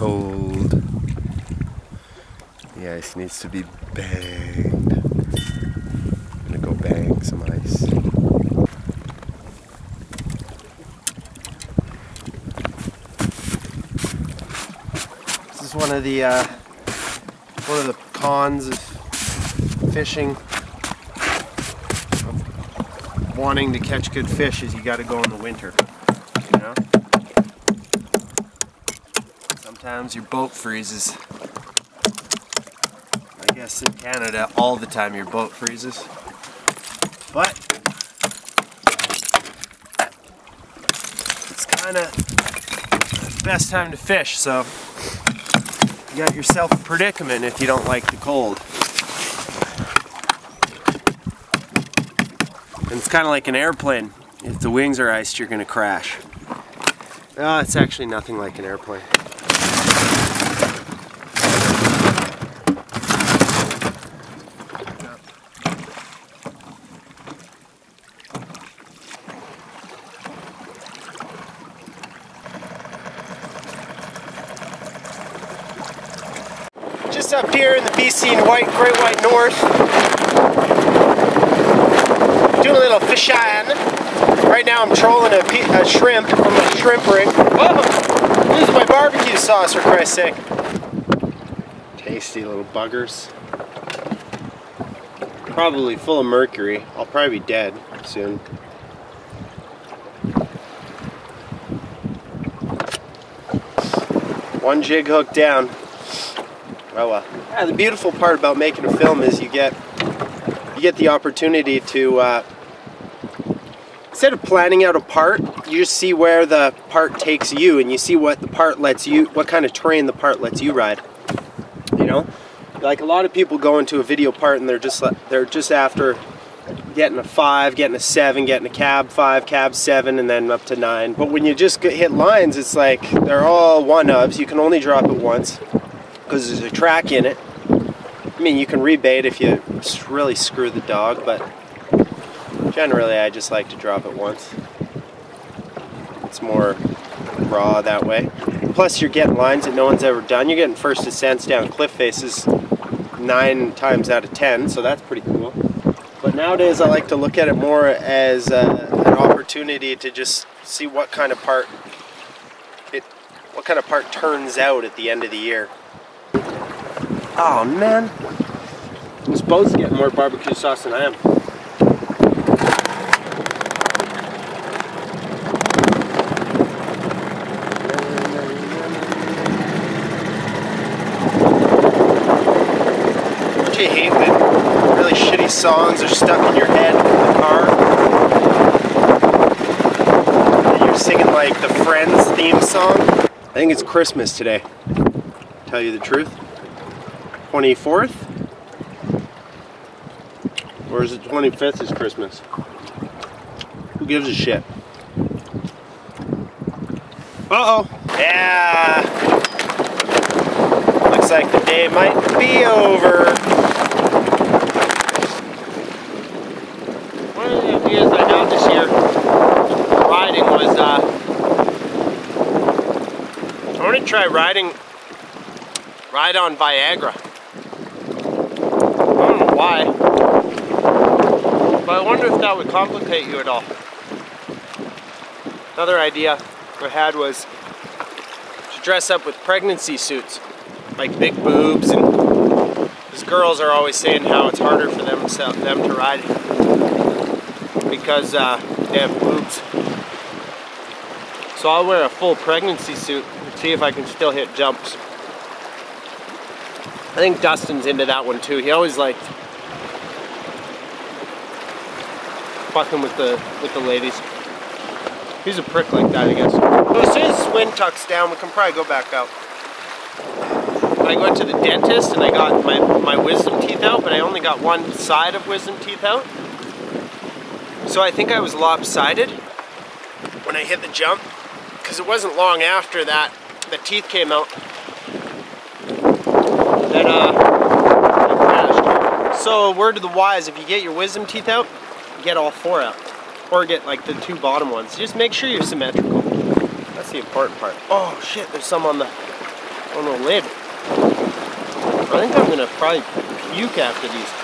cold. The ice needs to be banged. I'm gonna go bang some ice. This is one of the uh, one of the cons of fishing wanting to catch good fish is you got to go in the winter. You know. Sometimes your boat freezes. I guess in Canada all the time your boat freezes. But it's kind of the best time to fish, so you got yourself a predicament if you don't like the cold. And it's kind of like an airplane. If the wings are iced, you're going to crash. Ah, it's actually nothing like an airplane. Just up here in the BC and White, Great White North, doing a little fishing. Right now I'm trolling a, a shrimp from a shrimp rig. Whoa! Losing my barbecue sauce for Christ's sake. Tasty little buggers. Probably full of mercury. I'll probably be dead soon. One jig hook down. Oh well. Yeah, the beautiful part about making a film is you get you get the opportunity to uh, instead of planning out a part, you just see where the part takes you, and you see what the part lets you, what kind of terrain the part lets you ride. You know, like a lot of people go into a video part and they're just they're just after getting a five, getting a seven, getting a cab five, cab seven, and then up to nine. But when you just hit lines, it's like they're all one ofs. You can only drop it once because there's a track in it. I mean, you can rebait if you really screw the dog, but generally I just like to drop it once. It's more raw that way. Plus, you're getting lines that no one's ever done. You're getting first descents down cliff faces nine times out of ten, so that's pretty cool. But nowadays, I like to look at it more as uh, an opportunity to just see what kind of part it, what kind of part turns out at the end of the year. Oh man, this boat's getting more barbecue sauce than I am. Don't you hate when really shitty songs are stuck in your head in the car? And you're singing like the Friends theme song? I think it's Christmas today. Tell you the truth. 24th? Or is it 25th is Christmas? Who gives a shit? Uh-oh. Yeah. Looks like the day might be over. One of the ideas I got this year riding was uh, I want to try riding ride on Viagra. Why, but I wonder if that would complicate you at all. Another idea I had was to dress up with pregnancy suits, like big boobs, and these girls are always saying how it's harder for them them to ride because uh, they have boobs. So I'll wear a full pregnancy suit and see if I can still hit jumps. I think Dustin's into that one too. He always liked fucking with the with the ladies. He's a prick like that, I guess. As soon as this wind tucks down, we can probably go back out. I went to the dentist and I got my, my wisdom teeth out, but I only got one side of wisdom teeth out. So I think I was lopsided when I hit the jump, because it wasn't long after that the teeth came out that uh, I crashed. So word to the wise, if you get your wisdom teeth out, get all four out. Or get like the two bottom ones. Just make sure you're symmetrical. That's the important part. Oh shit, there's some on the on the lid. I think I'm gonna probably puke after these